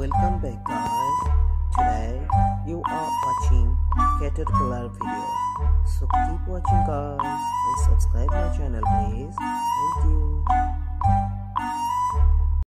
Welcome back guys. Today you are watching Caterpillar video. So keep watching guys and subscribe my channel